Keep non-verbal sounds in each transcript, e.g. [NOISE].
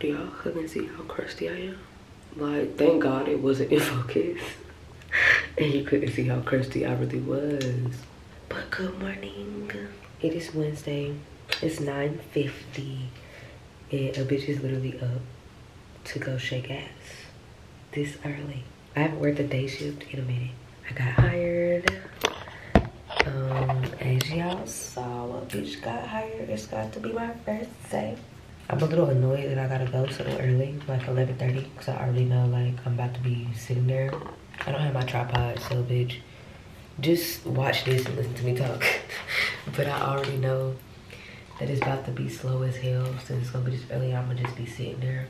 Do y'all couldn't see how crusty I am? Like, thank God it wasn't [LAUGHS] in focus. and you couldn't see how crusty I really was. But good morning. It is Wednesday. It's 9.50. And a bitch is literally up to go shake ass this early. I haven't worked a day shift in a minute. I got hired. Um, as y'all saw, a bitch got hired. It's got to be my first day. I'm a little annoyed that I gotta go so early, like 11.30, because I already know like I'm about to be sitting there. I don't have my tripod, so bitch, just watch this and listen to me talk. [LAUGHS] but I already know that it's about to be slow as hell since it's gonna be this early. I'm gonna just be sitting there.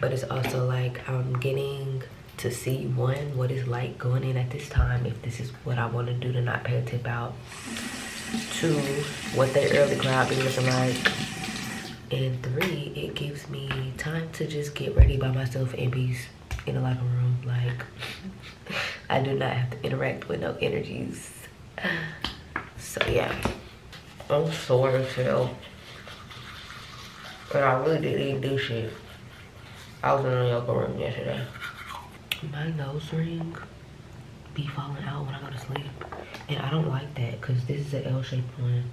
But it's also like I'm getting to see one, what it's like going in at this time, if this is what I wanna do to not pay a tip out. Two, what the early crowd be looking like and three it gives me time to just get ready by myself and be in a locker room. Like [LAUGHS] i do not have to interact with no energies. So yeah. I'm sore as hell. But i really didn't do shit. I was in a yoga room yesterday. My nose ring be falling out when i go to sleep. And i don't like that because this is an l-shaped one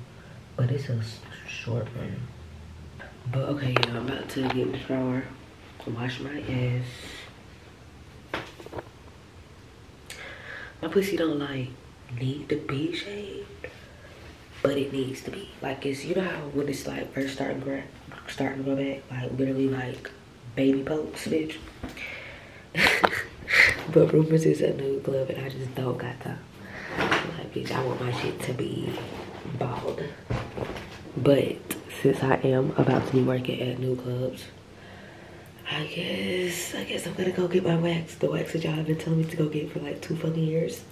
but it's a short one but okay, y'all, I'm about to get in the shower, wash my ass. My pussy don't like need to be shaved, but it needs to be. Like it's you know how when it's like first starting starting to go back, like literally like baby pokes, bitch. [LAUGHS] but rumors is a new glove and I just don't got time. Like bitch, I want my shit to be bald. But since I am about to be working at new clubs, I guess I guess I'm gonna go get my wax. The wax that y'all have been telling me to go get for like two fucking years.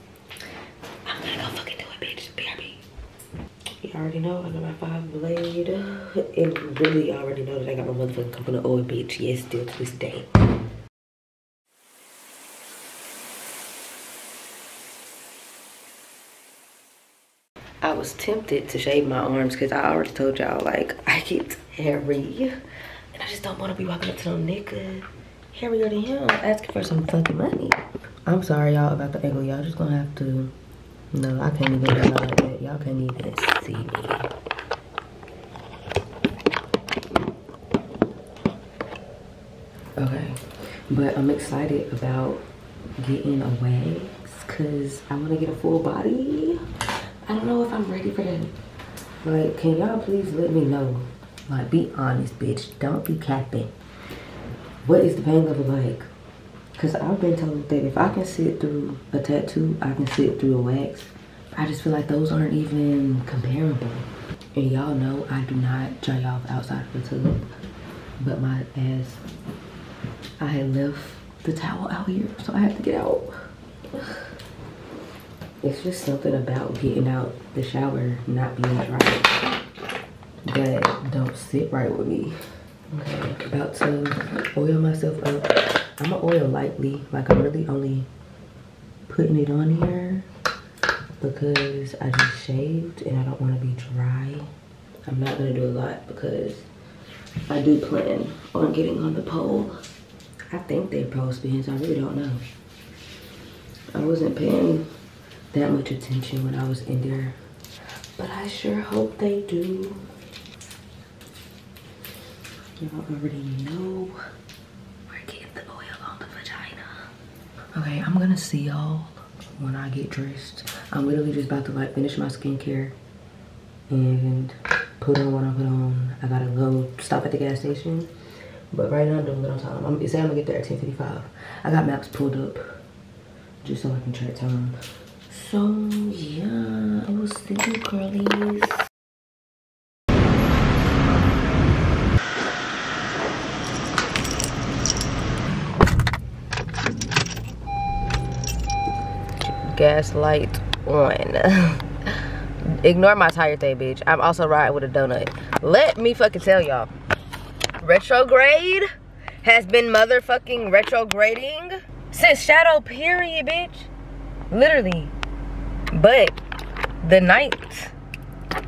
I'm gonna go fucking do it, bitch. BRB. You already know I got my five blade. And really already know that I got my motherfucking coconut oil, bitch. Yes, still to this day. I was tempted to shave my arms because I already told y'all like I get hairy and I just don't want to be walking up to no nigga hairier than him asking for some fucking money. I'm sorry y'all about the angle. Y'all just gonna have to no I can't even get like that. Y'all can't even see me. Okay, but I'm excited about getting a wax because I want to get a full body. I don't know if I'm ready for that. Like, can y'all please let me know? Like, be honest, bitch. Don't be capping. What is the pain level like? Because I've been told that if I can sit through a tattoo, I can sit through a wax. I just feel like those aren't even comparable. And y'all know I do not dry off outside of the tub. But my ass, I had left the towel out here, so I had to get out it's just something about getting out the shower not being dry that don't sit right with me. Okay. About to oil myself up. I'm gonna oil lightly like i'm really only putting it on here because i just shaved and i don't want to be dry. I'm not gonna do a lot because i do plan on getting on the pole. I think they pole spins i really don't know. I wasn't paying that much attention when I was in there. But I sure hope they do. Y'all already know we're getting the oil on the vagina. Okay, I'm gonna see y'all when I get dressed. I'm literally just about to like finish my skincare and put on what I put on. I gotta go stop at the gas station. But right now I'm doing it on time. I'm saying I'm gonna get there at 10.55. I got maps pulled up just so I can check time. So yeah, I was thinking. Gas light on. [LAUGHS] Ignore my tire thing, bitch. I'm also riding with a donut. Let me fucking tell y'all. Retrograde has been motherfucking retrograding since shadow period, bitch. Literally. But the night,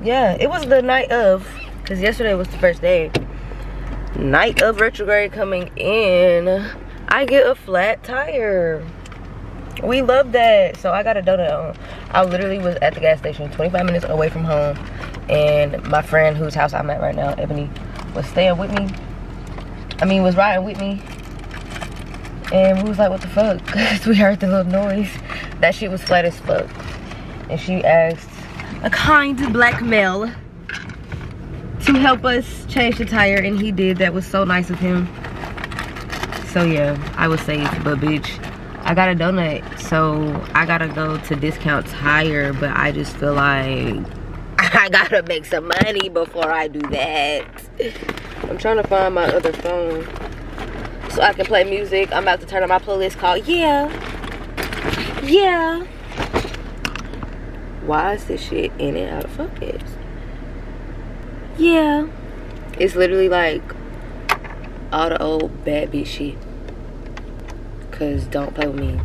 yeah, it was the night of, because yesterday was the first day. night of retrograde coming in, I get a flat tire. We love that. So I got a donut I literally was at the gas station 25 minutes away from home. And my friend whose house I'm at right now, Ebony, was staying with me. I mean, was riding with me. And we was like, what the fuck? [LAUGHS] Because we heard the little noise. That shit was flat as fuck. And she asked a kind black male to help us change the tire. And he did. That was so nice of him. So yeah, I was saved But bitch, I got a donut. So I gotta go to Discount Tire. But I just feel like [LAUGHS] I gotta make some money before I do that. I'm trying to find my other phone so I can play music. I'm about to turn on my playlist called Yeah. Yeah. Why is this shit in and out of focus? Yeah. It's literally like all the old bad bitch shit. Cause don't play with me.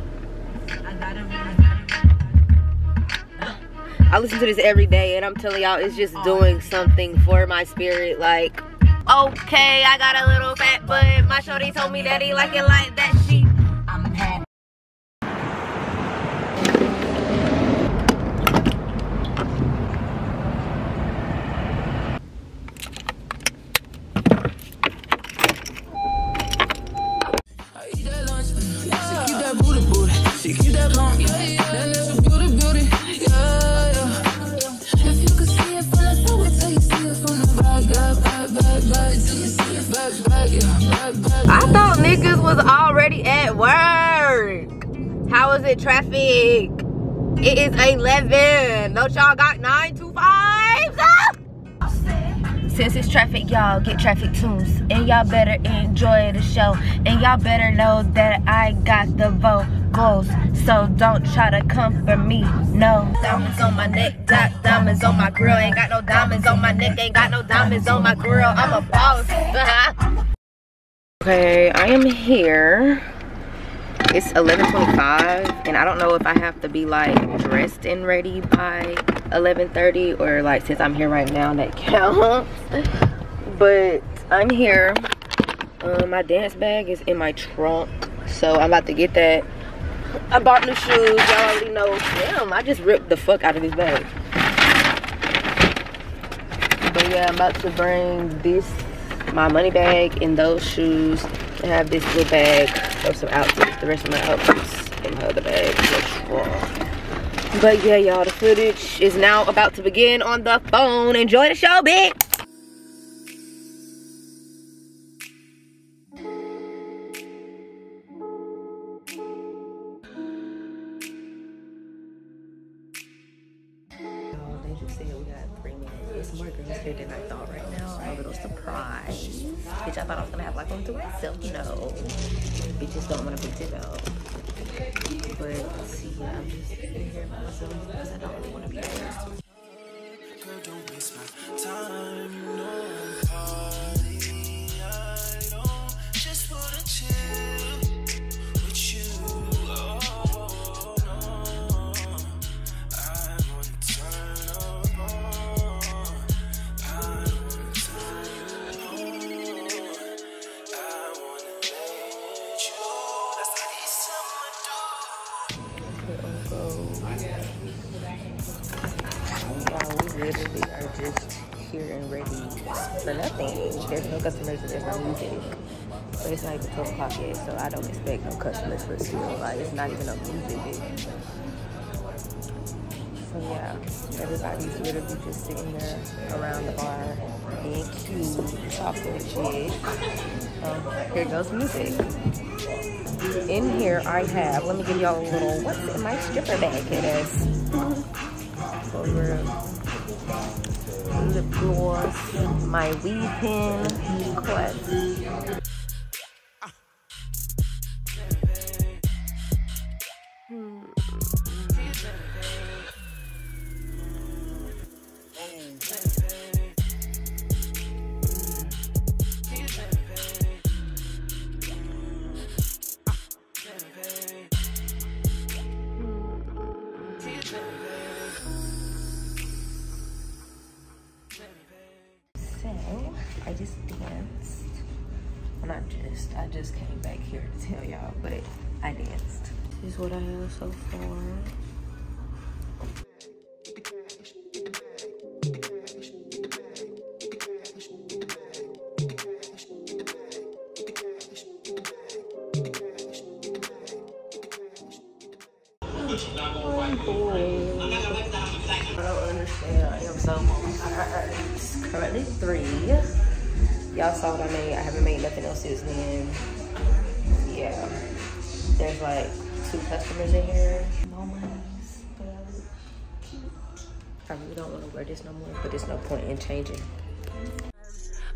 I listen to this every day and I'm telling y'all it's just doing something for my spirit. Like, okay, I got a little fat butt. My shorty told me that he like it like that. Traffic, y'all get traffic tunes. And y'all better enjoy the show. And y'all better know that I got the vocals. So don't try to come for me. No. Diamonds on my neck, diamonds on my grill. Ain't got no diamonds on my neck, ain't got no diamonds on my grill. I'm a boss. [LAUGHS] Okay, I am here. It's 11.25 and I don't know if I have to be like dressed and ready by 11.30 or like since I'm here right now that [LAUGHS] counts. But I'm here. Um, my dance bag is in my trunk. So I'm about to get that. I bought new shoes. Y'all already know. Damn, I just ripped the fuck out of this bag. But yeah, I'm about to bring this my money bag and those shoes and have this little bag of some outfits. The rest of my outfits in my other bag but yeah y'all the footage is now about to begin on the phone. Enjoy the show bitch Bitch, I thought I was gonna have like one to myself. No. Bitches don't wanna be it out. But yeah, I'm just here by myself because I don't really wanna be here. Don't waste my time, no. Customers and there's no music. But it's not even 12 o'clock yet, so I don't expect no customers, but still, like, it's not even no music. So yeah, everybody's literally just sitting there around the bar, being cute, talking shit. Um, here goes music. In here I have, let me give y'all a little, what's in my stripper bag, It is So we're lip gloss, my weave pin, quest. This no more, but there's no point in changing.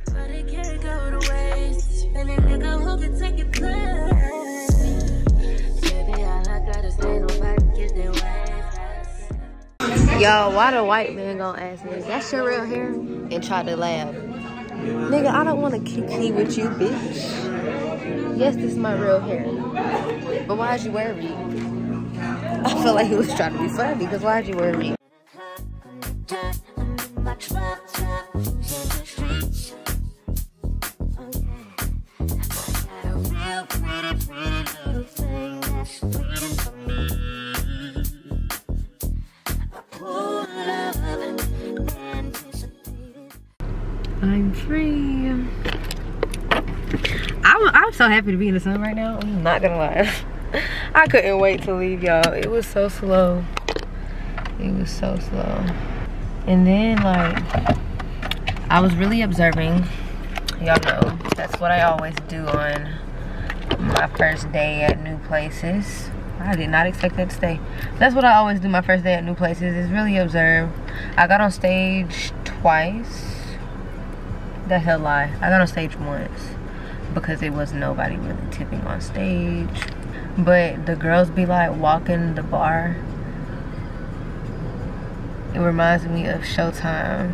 But it can't go to waste. And a nigga who can take your place. Baby, all I gotta say, nobody get their way. Yo, why the white man gonna ask me, that's your real hair? And try to laugh. Nigga, I don't want to kiki with you, bitch. Yes, this is my real hair. But why'd you wear me? I feel like he was trying to be funny, because why'd you wear me? So happy to be in the sun right now. I'm not gonna lie. [LAUGHS] I couldn't wait to leave y'all. It was so slow. It was so slow. And then like, I was really observing. Y'all know, that's what I always do on my first day at new places. I did not expect that to stay. That's what I always do my first day at new places is really observe. I got on stage twice the hell lie. I got on stage once because it was nobody really tipping on stage. But the girls be like walking the bar. It reminds me of Showtime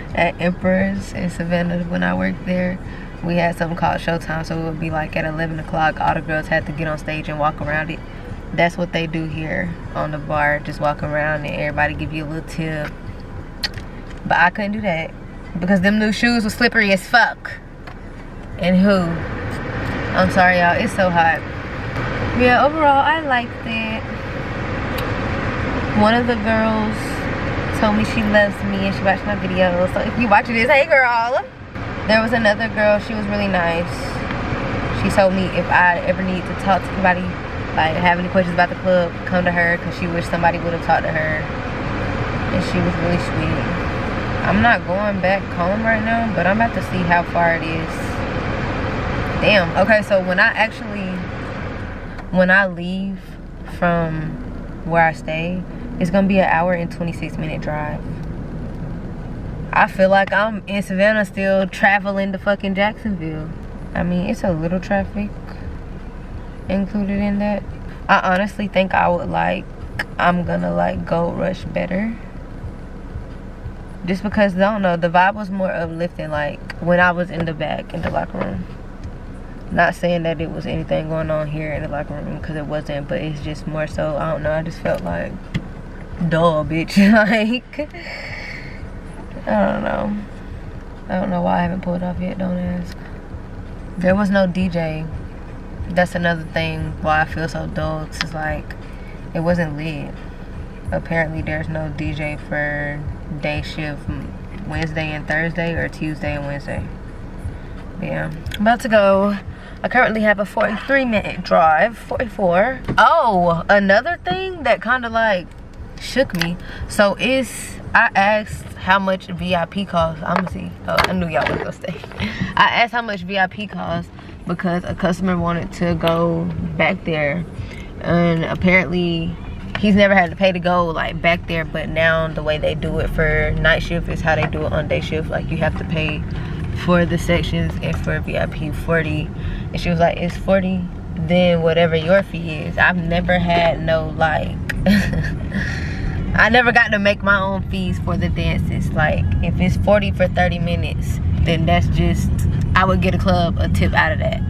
[LAUGHS] at Emperor's in Savannah when I worked there. We had something called Showtime, so it would be like at 11 o'clock, all the girls had to get on stage and walk around it. That's what they do here on the bar, just walk around and everybody give you a little tip. But I couldn't do that because them new shoes were slippery as fuck. And who? I'm sorry, y'all. It's so hot. Yeah, overall, I liked it. One of the girls told me she loves me and she watched my videos. So if you watch this, hey girl. There was another girl. She was really nice. She told me if I ever need to talk to anybody, like have any questions about the club, come to her because she wished somebody would have talked to her. And she was really sweet. I'm not going back home right now, but I'm about to see how far it is. Damn. Okay, so when I actually, when I leave from where I stay, it's gonna be an hour and 26 minute drive. I feel like I'm in Savannah still traveling to fucking Jacksonville. I mean, it's a little traffic included in that. I honestly think I would like, I'm gonna like Gold Rush better just because I don't know the vibe was more uplifting like when I was in the back in the locker room not saying that it was anything going on here in the locker room because it wasn't but it's just more so I don't know I just felt like dull bitch. [LAUGHS] Like I don't know. I don't know why I haven't pulled off yet don't ask. There was no DJ that's another thing why I feel so dull it's like it wasn't lit. Apparently there's no DJ for day shift Wednesday and Thursday or Tuesday and Wednesday. Yeah, I'm about to go. I currently have a 43 minute drive, 44. Oh, another thing that kind of like shook me. So is I asked how much VIP costs. I'm gonna see. Oh, I knew y'all was gonna stay. [LAUGHS] I asked how much VIP costs because a customer wanted to go back there, and apparently he's never had to pay to go like back there but now the way they do it for night shift is how they do it on day shift like you have to pay for the sections and for vip 40 and she was like it's 40 then whatever your fee is i've never had no like [LAUGHS] i never got to make my own fees for the dances like if it's 40 for 30 minutes then that's just i would get a club a tip out of that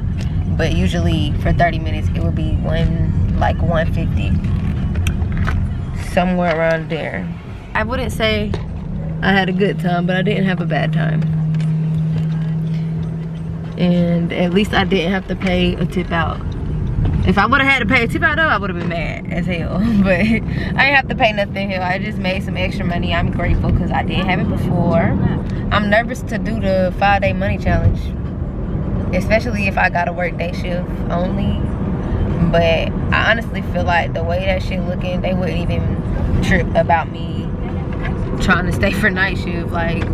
but usually for 30 minutes it would be one like 150 somewhere around there. I wouldn't say I had a good time, but I didn't have a bad time. And at least I didn't have to pay a tip out. If I would have had to pay a tip out though, I would have been mad as hell. [LAUGHS] But I didn't have to pay nothing here. I just made some extra money. I'm grateful because I didn't have it before. I'm nervous to do the five day money challenge. Especially if I gotta work day shift only. But I honestly feel like the way that shit looking, they wouldn't even trip about me trying to stay for night shift. Like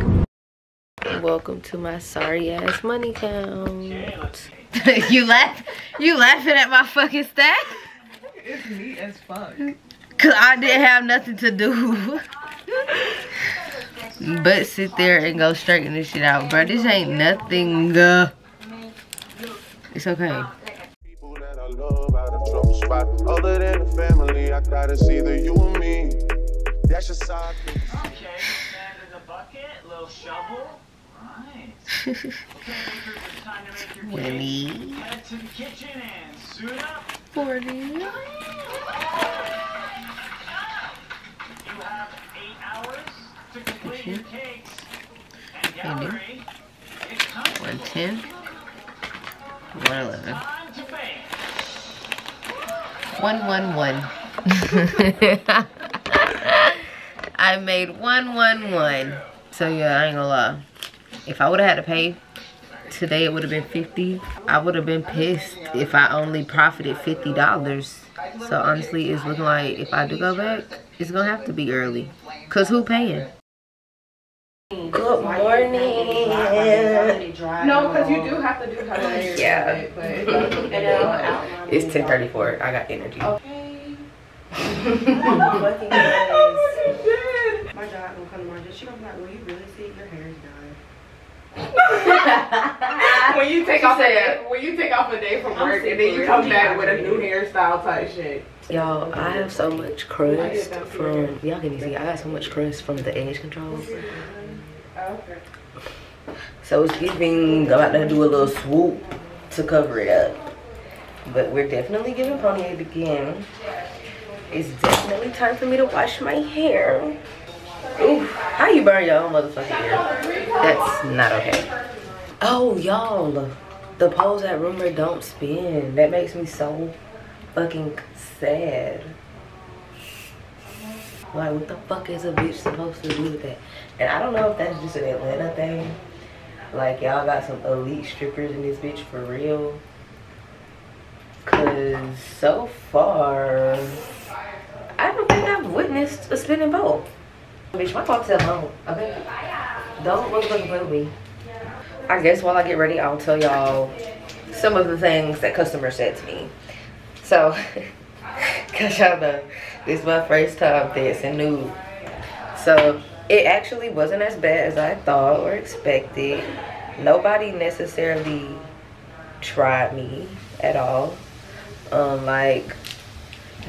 Welcome to my sorry ass money count. [LAUGHS] you laugh you laughing at my fucking stack? It's neat as fuck. Cause I didn't have nothing to do. but sit there and go straighten this shit out, bro. This ain't nothing. Uh, it's okay. Other than the family, I gotta see the you and me. That's your side. Okay, sand in the bucket, little shovel. Up. Forty. You have eight hours to complete your cakes and. One ten. One eleven. One one one. [LAUGHS] I made one one one. So yeah, I ain't gonna lie if I would have had to pay today, it would have been 50 I would have been pissed if I only profited $50. So honestly, it's looking like if I do go back, it's gonna have to be early. Cause who paying? Good morning. No, because you do have to do her Yeah. it's 10:34. I got energy. Okay. [LAUGHS] [LAUGHS] My job gonna come tomorrow. She gonna be like, "Will you really see your hair is done?" [LAUGHS] when you take off a when you take off a day from work and then you come back with a new hairstyle type shit. Y'all, I have so much crust from y'all can see. I got so much crust from the edge control. Oh, okay. So it's giving. I'm about to do a little swoop to cover it up. But we're definitely giving pony again. It's definitely time for me to wash my hair. Ooh, how you burn your own motherfucking hair? That's not okay. Oh, y'all, the poles at Rumor don't spin. That makes me so fucking sad. Like, what the fuck is a bitch supposed to do with that? And I don't know if that's just an Atlanta thing. Like, y'all got some elite strippers in this bitch for real. Cause so far, I don't think I've witnessed a spinning pole. Bitch, my home, okay? Don't motherfucking play with me. I guess while I get ready, I'll tell y'all some of the things that customers said to me. So, [LAUGHS] cause y'all know, this is my first time this dancing nude. So, it actually wasn't as bad as I thought or expected. Nobody necessarily tried me at all. Um, like,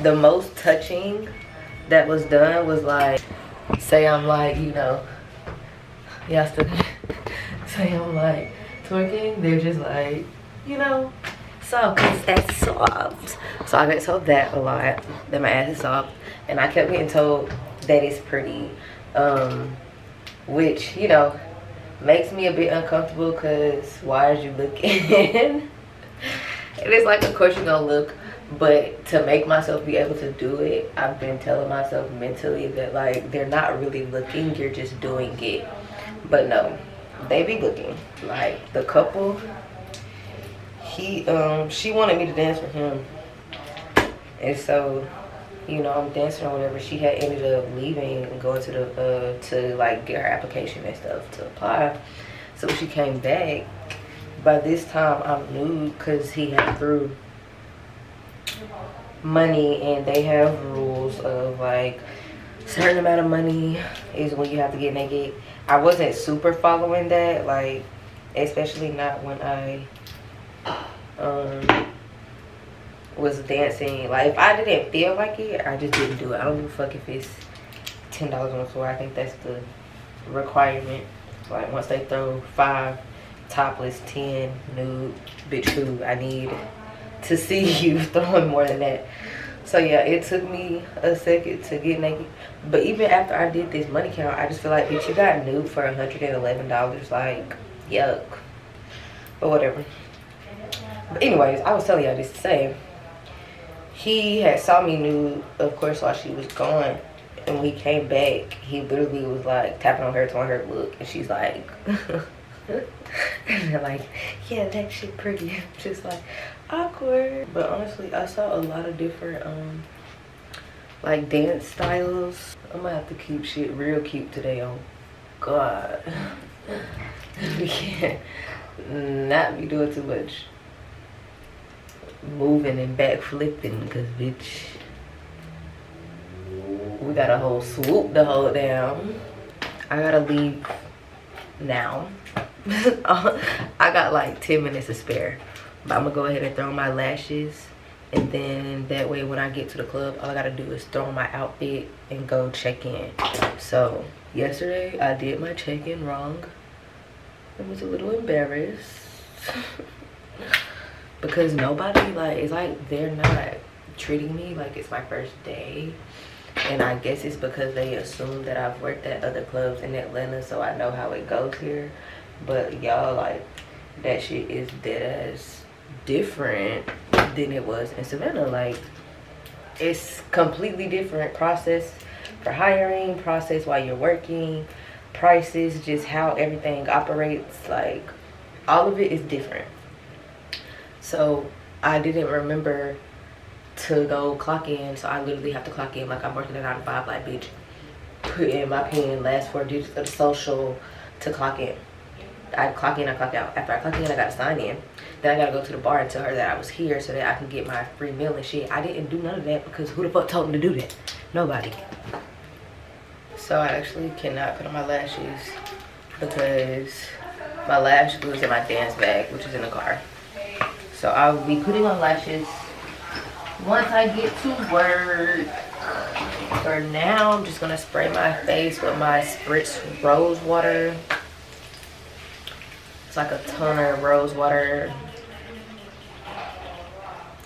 the most touching that was done was like say I'm like, you know, yesterday, [LAUGHS] say I'm like twerking, they're just like, you know, so cause that's soft. So I get told that a lot, that my ass is soft. And I kept getting told that it's pretty. Um, which, you know, makes me a bit uncomfortable because why are you looking? [LAUGHS] and it's like, of course you're gonna look but to make myself be able to do it i've been telling myself mentally that like they're not really looking you're just doing it. But no they be looking. Like the couple he um she wanted me to dance with him. And so you know i'm dancing or whatever. She had ended up leaving and going to the uh to like get her application and stuff to apply. So she came back. By this time i'm new because he had through money and they have rules of like certain amount of money is when you have to get naked i wasn't super following that like especially not when i um was dancing. Like if i didn't feel like it i just didn't do it. I don't give a fuck if it's ten dollars on the floor. I think that's the requirement. Like once they throw five topless ten nude bitch who i need to see [LAUGHS] you throwing more than that so yeah it took me a second to get naked but even after i did this money count i just feel like bitch you got nude for 111 dollars like yuck But whatever. But anyways, I was telling y'all this to say. He had saw me nude, of course, while she was gone. And when he came back, he literally was like tapping on her, telling her look. And she's like, [LAUGHS] [LAUGHS] and they're like, yeah, that shit pretty. [LAUGHS] Just like awkward. But honestly, I saw a lot of different um like dance styles. I'm gonna have to keep shit real cute today. Oh God, [LAUGHS] we can't not be doing too much moving and back flipping because bitch we got a whole swoop to hold down i gotta leave now [LAUGHS] i got like 10 minutes to spare but i'm gonna go ahead and throw my lashes and then that way when i get to the club all i gotta do is throw my outfit and go check in. So yesterday i did my check-in wrong. I was a little embarrassed. [LAUGHS] Because nobody like it's like they're not treating me like it's my first day. And i guess it's because they assume that i've worked at other clubs in atlanta so i know how it goes here but y'all like that shit is dead as different than it was in savannah like it's completely different process for hiring process while you're working prices just how everything operates like all of it is different so I didn't remember to go clock in. So I literally have to clock in like I'm working at 9 to 5 like bitch. Put in my pin, last four digits of the social to clock in. I clock in, I clock out. After I clock in, I gotta sign in. Then I gotta go to the bar and tell her that I was here so that I can get my free meal and shit. I didn't do none of that because who the fuck told me to do that? Nobody. So I actually cannot put on my lashes because my lash glue is in my dance bag, which is in the car. So I'll be putting on lashes once I get to work. For now, I'm just gonna spray my face with my Spritz Rose Water. It's like a toner rose water.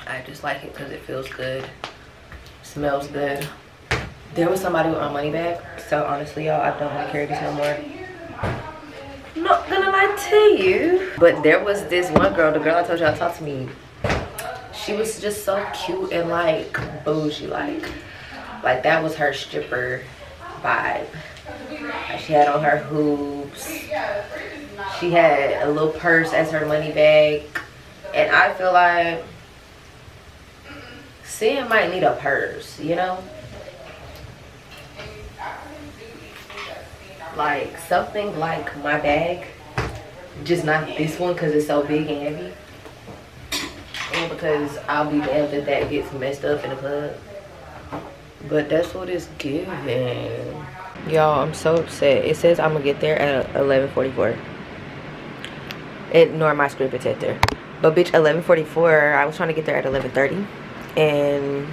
I just like it because it feels good. Smells good. There was somebody with my money bag. So honestly, y'all, I don't want to carry this no more not gonna lie to you but there was this one girl the girl i told i talked to me she was just so cute and like bougie like like that was her stripper vibe she had on her hoops she had a little purse as her money bag. And i feel like Sia might need a purse you know? Like something like my bag. Just not this one because it's so big and heavy. And because i'll be damned if that gets messed up in the club. But that's what it's giving y'all i'm so upset. It says i'm gonna get there at 11:44. Ignore my screen protector but bitch 11:44. i was trying to get there at 11:30, and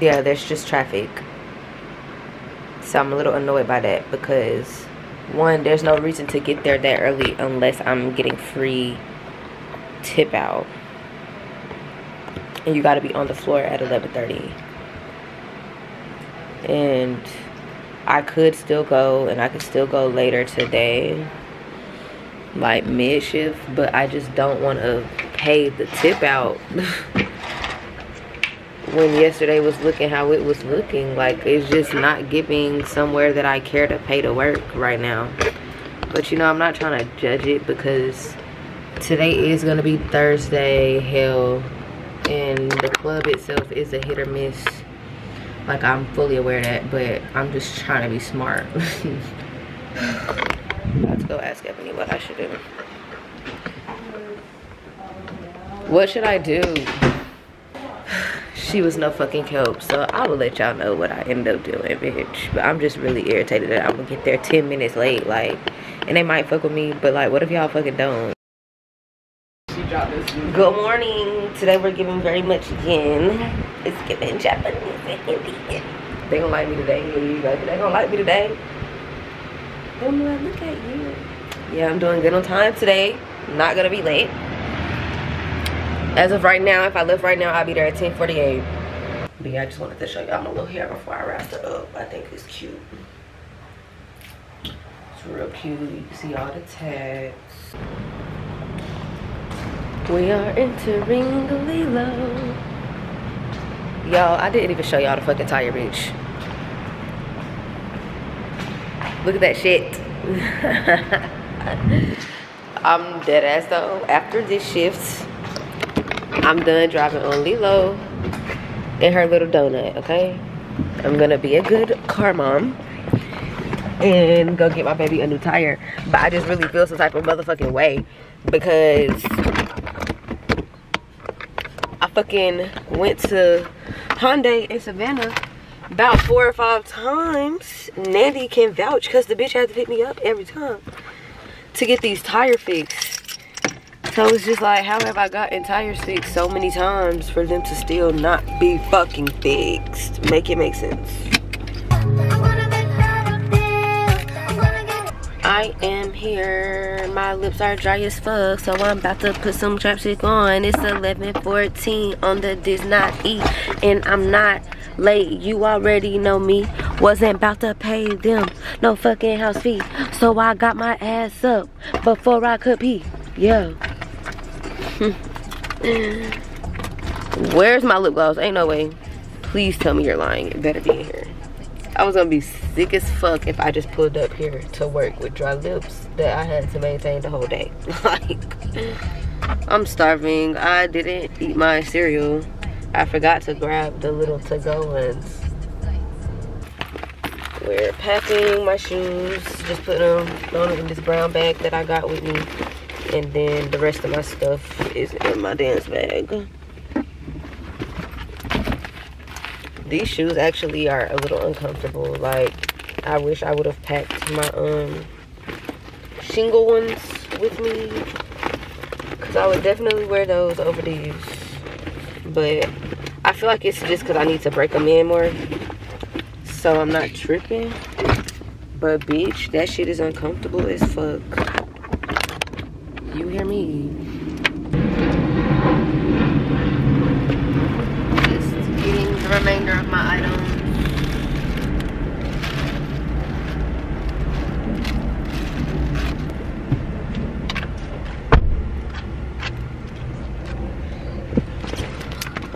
yeah there's just traffic so i'm a little annoyed by that because one there's no reason to get there that early unless i'm getting free tip out and you got to be on the floor at 11:30. and i could still go and i could still go later today like mid shift but i just don't want to pay the tip out. [LAUGHS] When yesterday was looking how it was looking like it's just not giving somewhere that i care to pay to work right now. But you know i'm not trying to judge it because today is to be thursday hell and the club itself is a hit or miss. Like i'm fully aware of that but i'm just trying to be smart [LAUGHS] let's go ask ebony what i should do what should i do [SIGHS] she was no fucking help. So I will let y'all know what I end up doing, bitch. But I'm just really irritated that I'm gonna get there 10 minutes late, like, and they might fuck with me, but like, what if y'all fucking don't? Good morning. Today we're giving very much yin. It's giving Japanese and Indian. They gonna like me today. They gonna like me today. Gonna look at you. Yeah, I'm doing good on time today. Not gonna be late. As of right now, if I live right now, I'll be there at 1048. But yeah, I just wanted to show y'all my little hair before I wrap it up. I think it's cute. It's real cute. You can see all the tags. We are entering Lilo. Y'all, I didn't even show y'all the fucking tire bench. Look at that shit. [LAUGHS] I'm dead ass though. After this shift, I'm done driving on Lilo and her little donut, okay? I'm gonna be a good car mom and go get my baby a new tire. But I just really feel some type of motherfucking way because I fucking went to Hyundai in Savannah about four or five times. Nandy can vouch because the bitch had to pick me up every time to get these tire fixed. So it's just like, how have I gotten tires fixed so many times for them to still not be fucking fixed? Make it make sense. I am here. My lips are dry as fuck, so I'm about to put some chapstick on. It's 11:14 on the Dis Not Eat, and I'm not late. You already know me. Wasn't about to pay them no fucking house fee, so I got my ass up before I could pee. Yeah. [LAUGHS] Where's my lip gloss? Ain't no way. Please tell me you're lying. It better be in here. I was gonna be sick as fuck if I just pulled up here to work with dry lips that I had to maintain the whole day. [LAUGHS] like, I'm starving. I didn't eat my cereal. I forgot to grab the little to-go ones. We're packing my shoes, just putting them, in this brown bag that I got with me. And then the rest of my stuff is in my dance bag. these shoes actually are a little uncomfortable like i wish i would have packed my um shingle ones with me because i would definitely wear those over these but i feel like it's just because i need to break them in more so i'm not tripping. But bitch that shit is uncomfortable as fuck. You hear me remainder of my items.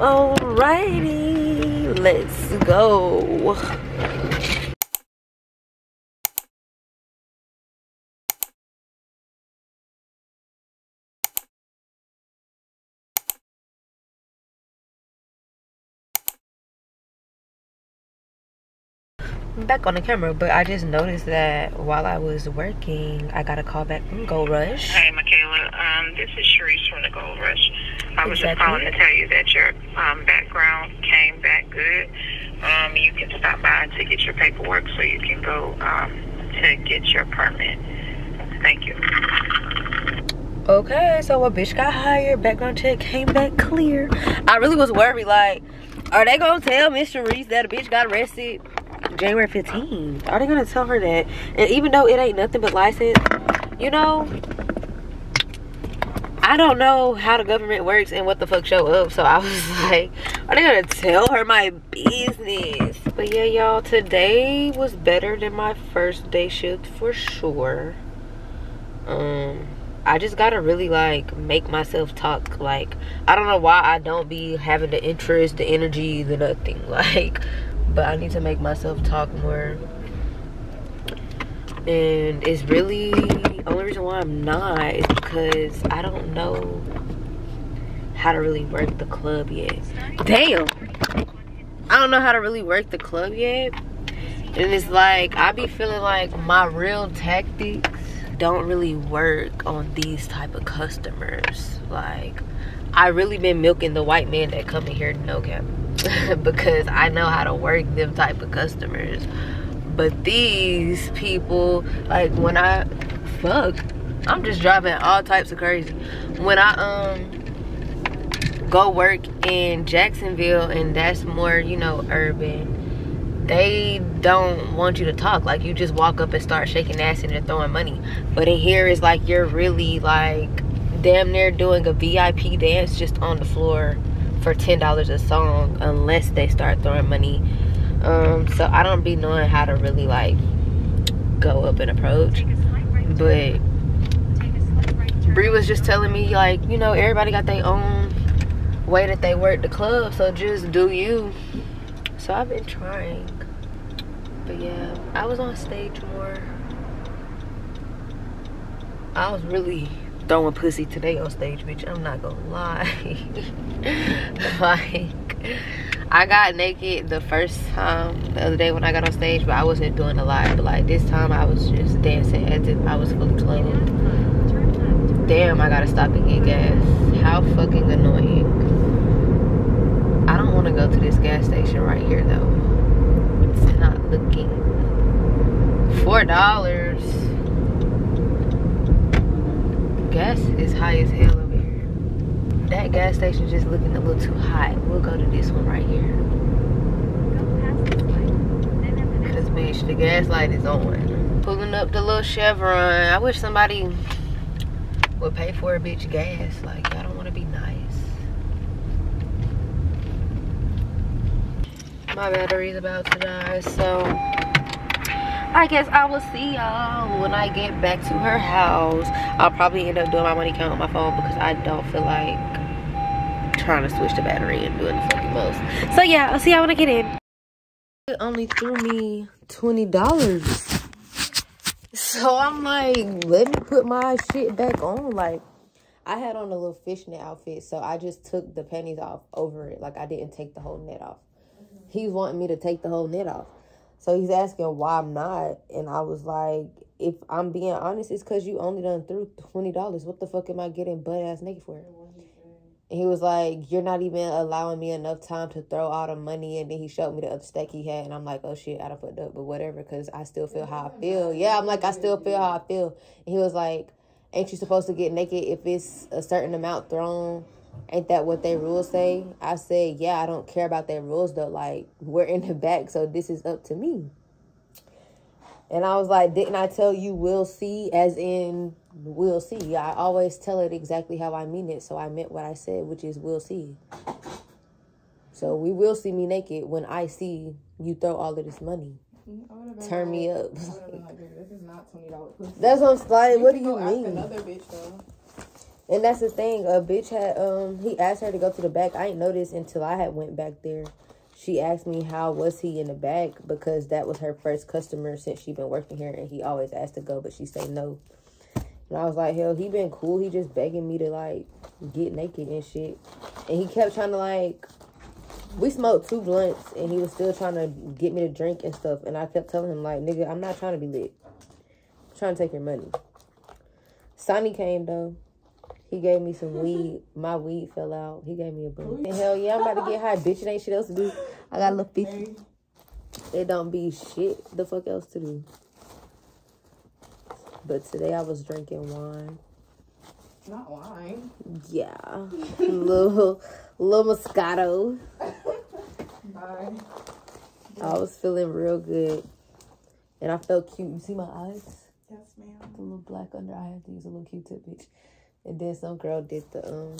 Alrighty, let's go. back on the camera, but I just noticed that while I was working, I got a call back from Gold Rush. Hey, Micayla. Um, this is Sharice from the Gold Rush. I was exactly. just calling to tell you that your um, background came back good. Um, you can stop by to get your paperwork so you can go um, to get your permit. Thank you. Okay, so a bitch got hired. Background check came back clear. I really was worried, like, are they gonna tell Miss Sharice that a bitch got arrested? January 15th. Are they gonna tell her that? And even though it ain't nothing but license, you know, I don't know how the government works and what the fuck show up. So I was [LAUGHS] like, are they gonna tell her my business? But yeah, y'all, today was better than my first day shift for sure. Um, I just gotta really like make myself talk. Like, I don't know why I don't be having the interest, the energy, the nothing. [LAUGHS] Like, but I need to make myself talk more. And it's really the only reason why I'm not is because I don't know how to really work the club yet. Damn. I don't know how to really work the club yet. And it's like I be feeling like my real tactics don't really work on these type of customers. Like I really been milking the white man that come in here no cap. [LAUGHS] because I know how to work them type of customers. But these people, like when I fuck, I'm just driving all types of crazy. When I um go work in Jacksonville and that's more, you know, urban, they don't want you to talk. Like you just walk up and start shaking ass and they're throwing money. But in here is like you're really like damn near doing a VIP dance just on the floor for ten dollars a song unless they start throwing money um so i don't be knowing how to really like go up and approach but Bree was just telling me like, you know, everybody got their own way that they work the club, so just do you. So I've been trying. But yeah, I was on stage more. I was really throwing pussy today on stage, bitch. I'm not gonna lie. [LAUGHS] like, I got naked the first time the other day when I got on stage, but I wasn't doing a lot. But like this time, I was just dancing as if I was fully clothed. Damn, I gotta stop and get gas. How fucking annoying. I don't want to go to this gas station right here though. It's not looking. Four dollars. Gas is high as hell. That gas station just looking a little too hot. We'll go to this one right here. Cause bitch, the gas light is on. Pulling up the little Chevron. I wish somebody would pay for a bitch gas. Like, I don't want to be nice. My battery's about to die, so I guess I will see y'all when I get back to her house. I'll probably end up doing my money count on my phone because I don't feel like trying to switch the battery and doing the fucking most. So yeah, I'll see y'all when I get in. It only threw me $20. So I'm like, let me put my shit back on. Like, I had on a little fishnet outfit, so I just took the panties off over it. Like, I didn't take the whole net off. He's wanting me to take the whole net off. So he's asking why I'm not. And I was like, if I'm being honest, it's because you only done threw $20. What the fuck am I getting butt ass naked for? He was like, You're not even allowing me enough time to throw all the money. And then he showed me the other stack he had. And I'm like, Oh shit, I done fucked up, but whatever, because I still feel how I feel. Yeah, I'm like, I still feel how I feel. And he was like, Ain't you supposed to get naked if it's a certain amount thrown? Ain't that what their rules say? I said, Yeah, I don't care about their rules though. Like, we're in the back, so this is up to me. And I was like, Didn't I tell you we'll see? As in, we'll see. I always tell it exactly how I mean it. So I meant what I said, which is we'll see. So we will see me naked when I see you throw all of this money. Turn me up. This is not twenty dollars. That's what I'm like. What do you mean? Another bitch though. And that's the thing. A bitch had um he asked her to go to the back. I didn't know this until I had went back there. She asked me how was he in the back because that was her first customer since she been working here and he always asked to go but she said no. And I was like, hell, he been cool. He just begging me to like get naked and shit. And he kept trying to like we smoked two blunts and he was still trying to get me to drink and stuff. And I kept telling him like, nigga, I'm not trying to be lit. I'm trying to take your money. Sonny came though. He gave me some weed. [LAUGHS] My weed fell out. He gave me a blunt. And hell yeah, I'm about to get high. Bitch, it ain't shit else to do. I got a little [LAUGHS] 50. It don't be shit the fuck else to do. But today I was drinking wine. Not wine. Yeah. little little Moscato. Bye. I was feeling real good. And I felt cute. You see my eyes? Yes, ma'am. The little black under eye. I have to use a little Q-tip, bitch. And then some girl did the um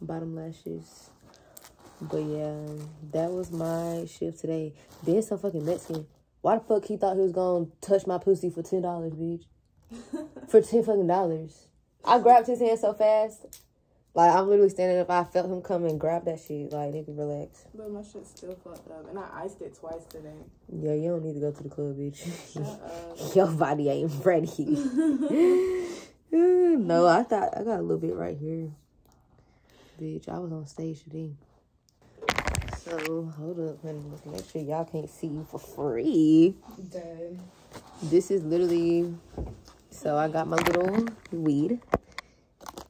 bottom lashes. But yeah, that was my shift today. Then some fucking Mexican. Why the fuck he thought he was gonna touch my pussy for ten dollars, bitch? For ten fucking dollars. I grabbed his hand so fast. Like I'm literally standing up. I felt him come and grab that shit. Like nigga, relax. But my shit's still fucked up, and I iced it twice today. Yeah, you don't need to go to the club, bitch. [LAUGHS] [LAUGHS] Your body ain't ready. [LAUGHS] no, I thought I got a little bit right here. Bitch, I was on stage today. So hold up and make sure y'all can't see you for free. Dead. This is literally so I got my little weed.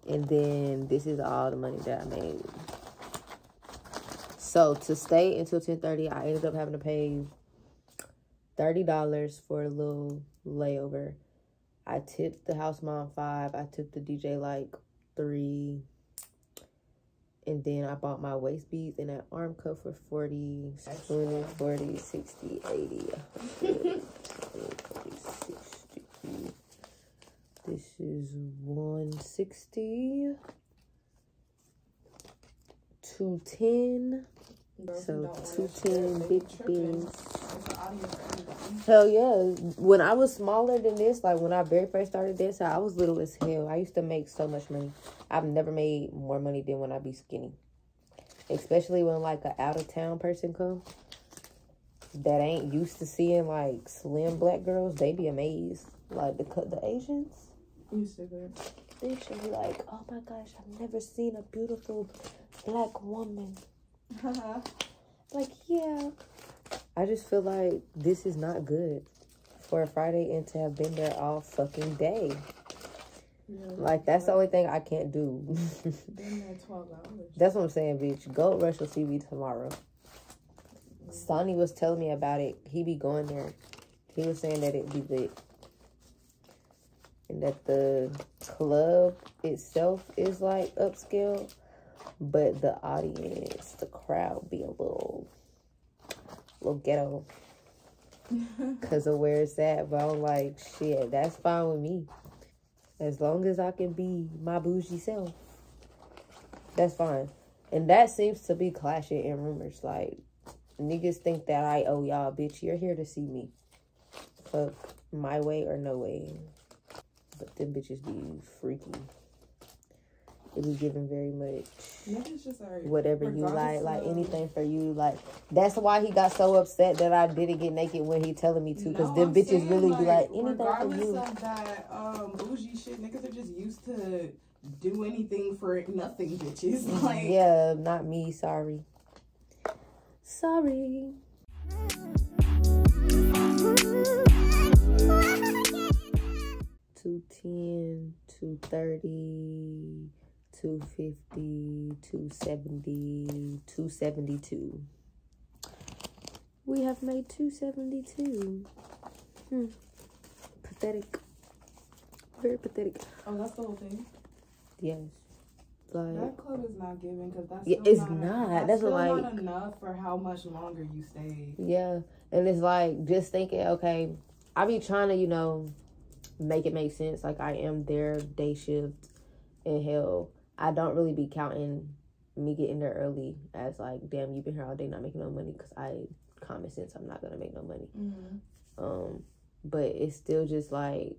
And then this is all the money that I made. So to stay until 10:30, I ended up having to pay $30 for a little layover. I tipped the house mom five. I tipped the DJ like three. And then I bought my waist beads and an arm cuff for 40, 20, 40, 60, 80, 100, 40, 60. This is 160. 210. So don't 210 big beans. That's what I Hell yeah. When I was smaller than this, like when I very first started this, I was little as hell. I used to make so much money. I've never made more money than when I be skinny. Especially when like an out of town person come that ain't used to seeing like slim black girls, they be amazed. Like the the Asians. You stupid. They should be like, oh my gosh, I've never seen a beautiful black woman. like, yeah. I just feel like this is not good for a Friday and to have been there all fucking day. Yeah, like that's the only thing I can't do. [LAUGHS] been there twelve hours. That's what I'm saying, bitch. Gold Rush will see me tomorrow. Mm. Sonny was telling me about it. He be going there. He was saying that it'd be lit. And that the club itself is like upscale, but the audience, the crowd be a little little ghetto [LAUGHS] because of where it's at. But I'm like, shit, that's fine with me. As long as I can be my bougie self, that's fine. And that seems to be clashing in rumors. Like, niggas think that I owe oh, y'all, bitch. You're here to see me. Fuck my way or no way. Them bitches be freaky it be given very much whatever you like, like anything for you. Like that's why he got so upset that I didn't get naked when he telling me to, because no, them I'm bitches really like, be like anything for you. Of that um, bougie shit, niggas are just used to do anything for nothing, bitches. [LAUGHS] Like yeah, not me. Sorry, sorry. Two ten, two thirty. 250, 270, 272. We have made 272. Hmm. Pathetic. Very pathetic. Oh, that's the whole thing? Yes. Like, that club is not giving because that's yeah, it's not, not. That's, that's still like not enough for how much longer you stay. Yeah, and it's like just thinking, okay, I be trying to, you know, make it make sense. Like I am there day shift, and hell, I don't really be counting me getting there early as like, damn, you've been here all day not making no money because I common sense I'm not gonna make no money. Mm-hmm. Um, but it's still just like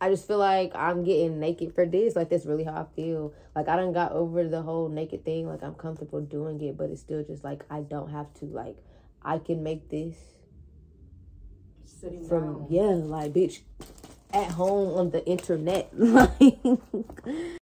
I just feel like I'm getting naked for this. Like that's really how I feel. Like I don't got over the whole naked thing. Like I'm comfortable doing it, but it's still just like I don't have to. Like I can make this Sitting from down. yeah, like bitch at home on the internet. [LAUGHS] Like